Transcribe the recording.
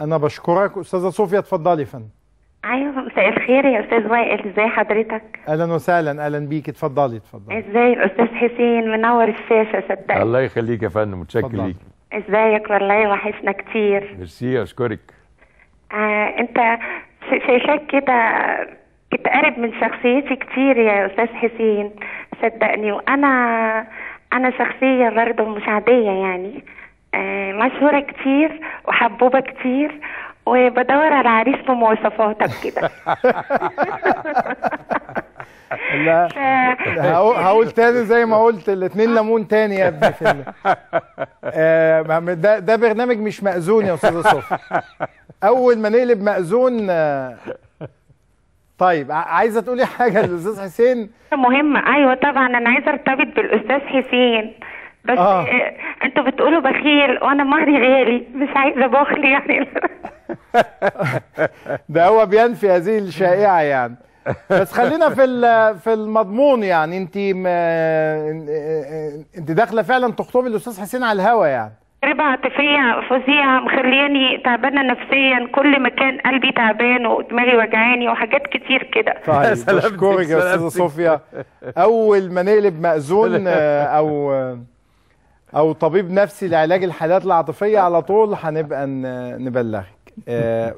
أنا بشكرك. أستاذة صوفيا اتفضلي يا فندم. أيوه مساء الخير يا أستاذ وائل. ازي حضرتك؟ أهلا وسهلا. أهلا بيك. اتفضلي اتفضلي. إزاي الأستاذ حسين؟ منور الشاشة صدقني. الله يخليك يا فندم. متشكر. ليك. إزيك؟ والله وحشنا كتير. ميرسي أشكرك. آه أنت ش- شايفاك كده بتقرب من شخصيتي كتير يا أستاذ حسين. صدقني. وأنا أنا شخصية برضه مش عادية يعني. آه مشهورة كتير. وحبوبة كتير وبدور على عريس بمواصفاتك كده. لا. هقول هقول تاني زي ما قلت الاثنين ليمون تاني يا ابني في. آه ده ده برنامج مش مأذون يا أستاذة صوفيا أول ما نقلب مأذون آه طيب عايزة تقولي حاجة للأستاذ حسين؟ مهمة أيوة طبعا أنا عايزة أرتبط بالأستاذ حسين. بس آه. آه. أنتوا بتقولوا بخيل وأنا مهري غالي مش عايزة بخل يعني ده هو بينفي هذه الشائعة يعني بس خلينا في ال- في المضمون يعني انت انت داخلة فعلا تخطبي الأستاذ حسين على الهوا يعني تجربة عاطفية فظيعة مخلياني تعبانة نفسيا كل ما كان قلبي تعبان ودماغي وجعاني وحاجات كتير كده طيب بشكرك يا أستاذة سلامتك. صوفيا أول ما نقلب مأذون آه، أو طبيب نفسي لعلاج الحالات العاطفية على طول هنبقى نبلغك. آه،